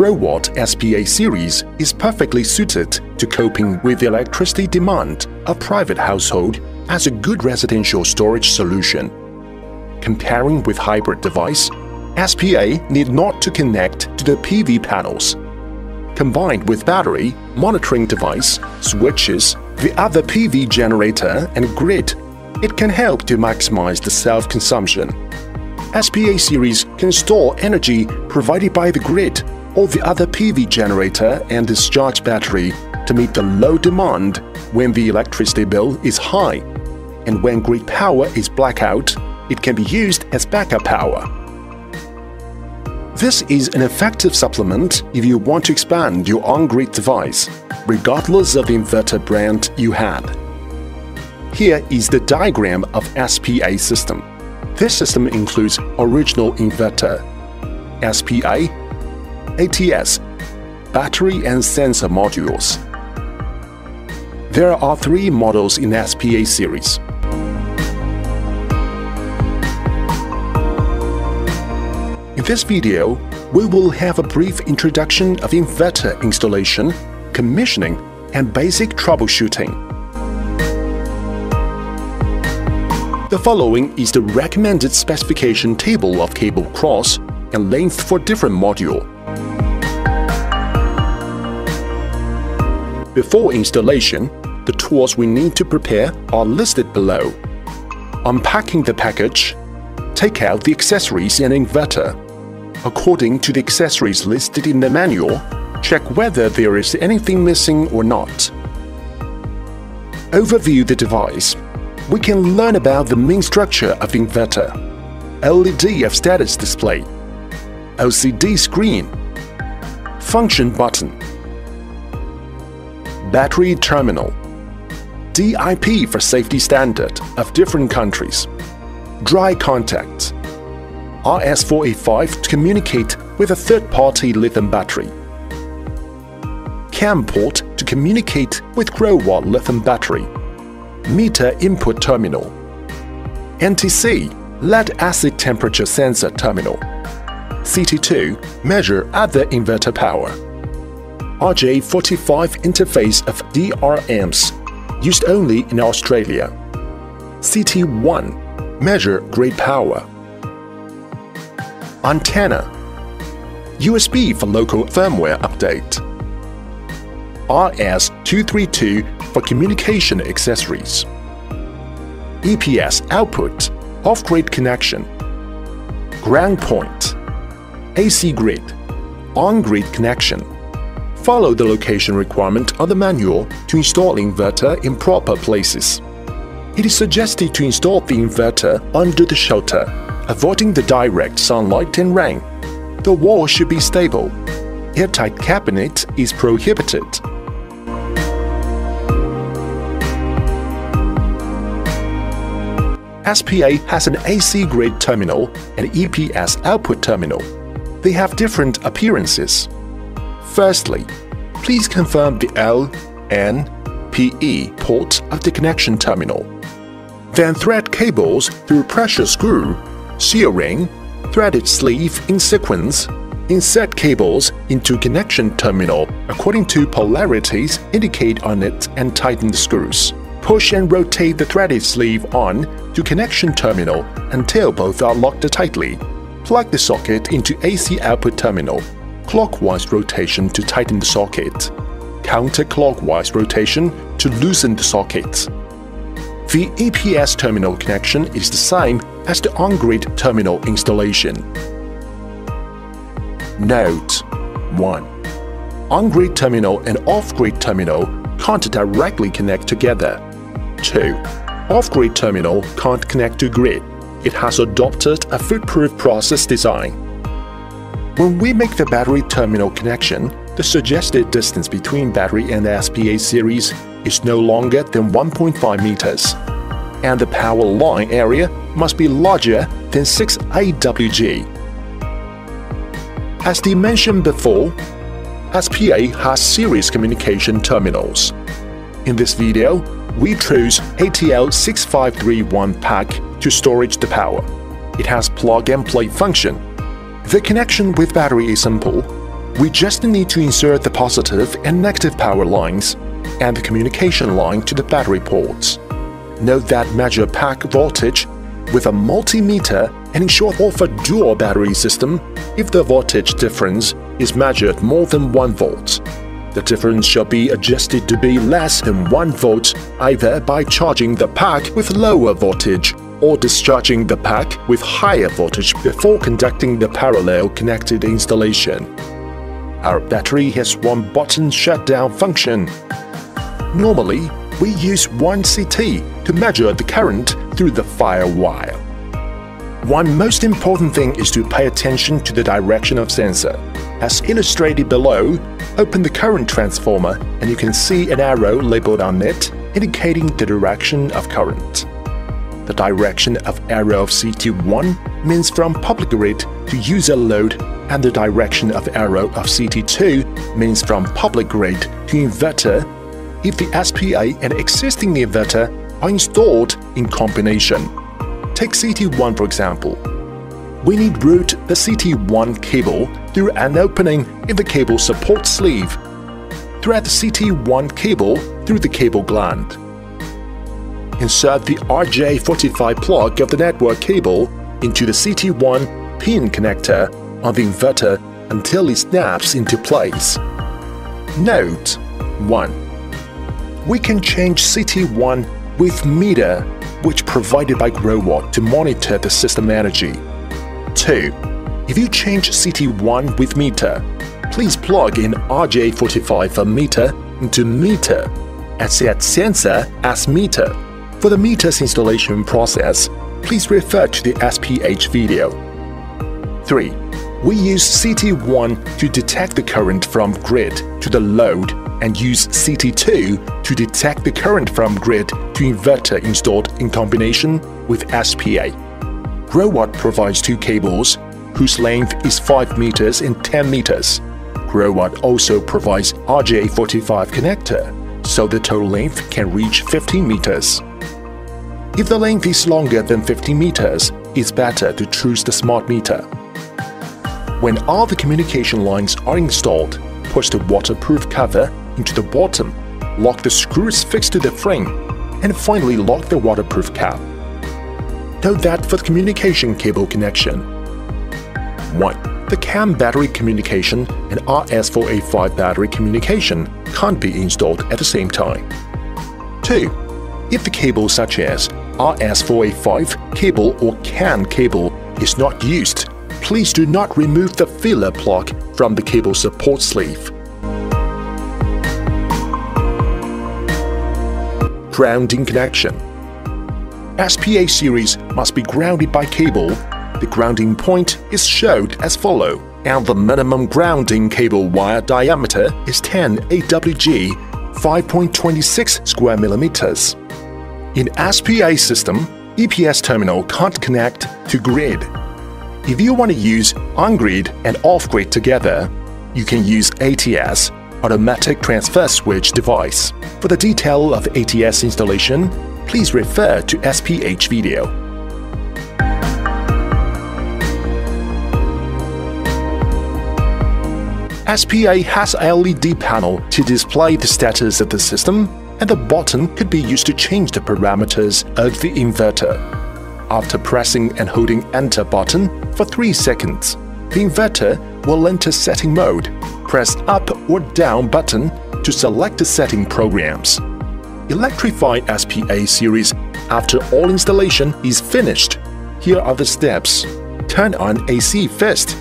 Growatt SPA series is perfectly suited to coping with the electricity demand of private household as a good residential storage solution. Comparing with hybrid device, SPA need not to connect to the PV panels. Combined with battery, monitoring device, switches, the other PV generator and grid, it can help to maximize the self-consumption. SPA series can store energy provided by the grid or the other PV generator and discharge battery to meet the low demand when the electricity bill is high. And when grid power is blackout, it can be used as backup power. This is an effective supplement if you want to expand your on-grid device, regardless of the inverter brand you have. Here is the diagram of SPA system. This system includes original inverter, SPA, ATS, battery and sensor modules. There are three models in SPA series. In this video, we will have a brief introduction of inverter installation, commissioning, and basic troubleshooting. The following is the recommended specification table of cable cross and length for different module. Before installation, the tools we need to prepare are listed below. Unpacking the package, take out the accessories and inverter. According to the accessories listed in the manual, check whether there is anything missing or not. Overview the device. We can learn about the main structure of inverter, LED of status display, LCD screen, function button, battery terminal, DIP for safety standard of different countries, dry Contacts, RS485 to communicate with a third-party lithium battery, CAN port to communicate with Growatt lithium battery, meter input terminal, NTC lead acid temperature sensor terminal, CT2 measure other inverter power, RJ45 interface of DRMs, used only in Australia, CT1 measure grid power, antenna, USB for local firmware update, RS232 for communication accessories, EPS output, off-grid connection, ground point, AC grid, on-grid connection. Follow the location requirement on the manual to install inverter in proper places. It is suggested to install the inverter under the shelter, avoiding the direct sunlight and rain. The wall should be stable. Airtight cabinet is prohibited. SPA has an AC grid terminal and EPS output terminal. They have different appearances. Firstly, please confirm the L, N, PE port of the connection terminal. Then thread cables through pressure screw, seal ring, threaded sleeve in sequence. Insert cables into connection terminal according to polarities indicate on it and tighten the screws. Push and rotate the threaded sleeve on to connection terminal until both are locked tightly. Plug the socket into AC output terminal. Clockwise rotation to tighten the socket. Counterclockwise rotation to loosen the socket. The EPS terminal connection is the same as the on-grid terminal installation. Note 1. On-grid terminal and off-grid terminal can't directly connect together. 2. Off-grid terminal can't connect to grid. It has adopted a footproof process design. When we make the battery terminal connection, the suggested distance between battery and SPA series is no longer than 1.5 meters, and the power line area must be larger than 6 AWG. As mentioned before, SPA has series communication terminals. In this video, we chose ATL6531 pack to storage the power. It has plug-and-play function. The connection with battery is simple. We just need to insert the positive and negative power lines and the communication line to the battery ports. Note that measure pack voltage with a multimeter and ensure of a dual battery system if the voltage difference is measured more than 1 volt. The difference shall be adjusted to be less than 1 volt either by charging the pack with lower voltage or discharging the pack with higher voltage before conducting the parallel connected installation. Our battery has one button shutdown function. Normally, we use one CT to measure the current through the fire wire. One most important thing is to pay attention to the direction of sensor. As illustrated below, open the current transformer and you can see an arrow labeled on it indicating the direction of current. The direction of arrow of CT1 means from public grid to user load and the direction of arrow of CT2 means from public grid to inverter if the SPA and existing inverter are installed in combination. Take CT1 for example. We need route the CT1 cable through an opening in the cable support sleeve. Thread the CT1 cable through the cable gland. Insert the RJ45 plug of the network cable into the CT1 pin connector on the inverter until it snaps into place. Note 1. We can change CT1 with meter which provided by Growatt to monitor the system energy. 2. If you change CT1 with meter, please plug in RJ45 for meter into meter and set sensor as meter. For the meter's installation process, please refer to the SPH video. 3. We use CT1 to detect the current from grid to the load and use CT2 to detect the current from grid to inverter installed in combination with SPA. Growatt provides two cables whose length is 5 meters and 10 meters. Growatt also provides RJ45 connector, so the total length can reach 15 meters. If the length is longer than 15 meters, it's better to choose the smart meter. When all the communication lines are installed, push the waterproof cover into the bottom, lock the screws fixed to the frame, and finally lock the waterproof cap. Note that for the communication cable connection 1. The CAN battery communication and RS485 battery communication can't be installed at the same time. 2. If the cable such as RS485 cable or CAN cable is not used, please do not remove the filler plug from the cable support sleeve. Grounding connection SPA series must be grounded by cable. The grounding point is shown as follow, and the minimum grounding cable wire diameter is 10 AWG 5.26 square millimeters. In SPA system, EPS terminal can't connect to grid if you want to use on-grid and off-grid together, you can use ATS, Automatic Transfer Switch device. For the detail of ATS installation, please refer to SPH video. SPA has LED panel to display the status of the system, and the button could be used to change the parameters of the inverter after pressing and holding Enter button for 3 seconds. The inverter will enter setting mode. Press up or down button to select the setting programs. Electrify SPA series after all installation is finished. Here are the steps. Turn on AC first.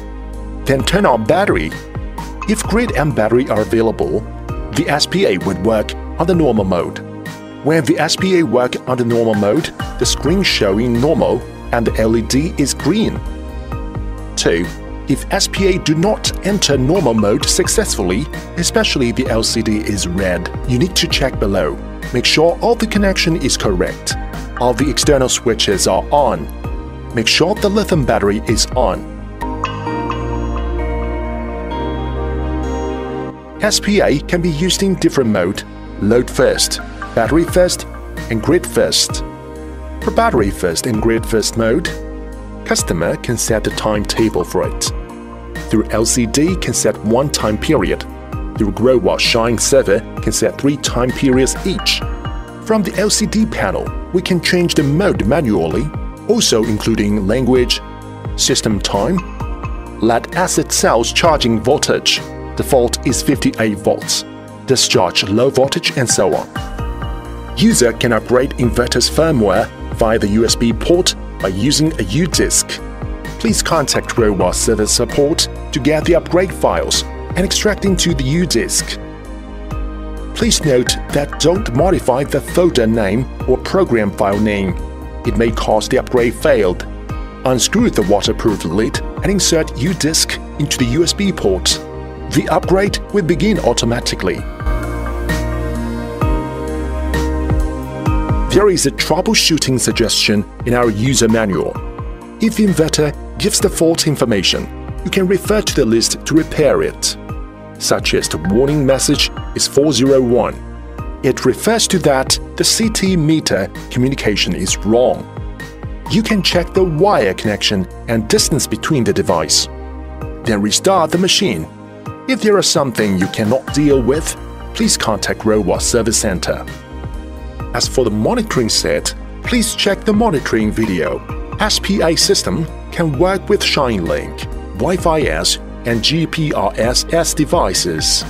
Then turn on battery. If grid and battery are available, the SPA would work on the normal mode. When the SPA work on the normal mode, the screen showing normal and the LED is green. 2. If SPA do not enter normal mode successfully, especially the LCD is red, you need to check below. Make sure all the connection is correct. All the external switches are on. Make sure the lithium battery is on. SPA can be used in different mode, load first, battery first and grid first. For battery first and grid first mode, customer can set the timetable for it. through LCD can set one time period. Through Growatt Shine Server can set three time periods each. From the LCD panel, we can change the mode manually, also including language, system time, lead acid cells charging voltage, default is 58 volts, discharge low voltage and so on. User can upgrade inverter's firmware via the USB port by using a U-Disk. Please contact Growatt service support to get the upgrade files and extract into the U-Disk. Please note that don't modify the folder name or program file name. It may cause the upgrade failed. Unscrew the waterproof lid and insert U-Disk into the USB port. The upgrade will begin automatically. There is a troubleshooting suggestion in our user manual. If the inverter gives the fault information, you can refer to the list to repair it such as the warning message is 401. It refers to that the CT meter communication is wrong. You can check the wire connection and distance between the device. Then restart the machine. If there is something you cannot deal with, please contact Growatt Service Center. As for the monitoring set, please check the monitoring video. SPA system can work with ShineLink, Wi-Fi S and GPRS devices.